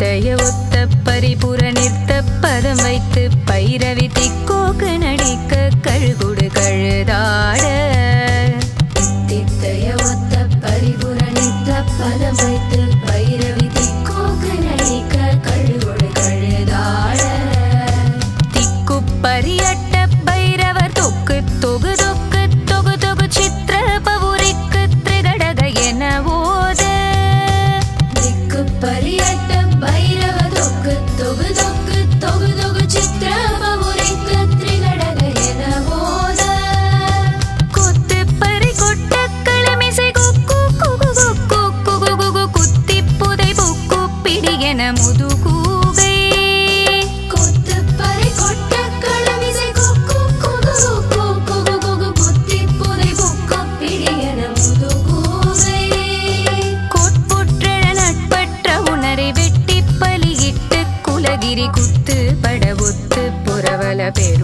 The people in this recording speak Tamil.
நித்தய ஒத்த பரிபுற நிற்த பதம் வைத்து பைரவி திக்கோக்கு நடிக்க கழுகுடு கழுதாட the. Pedro.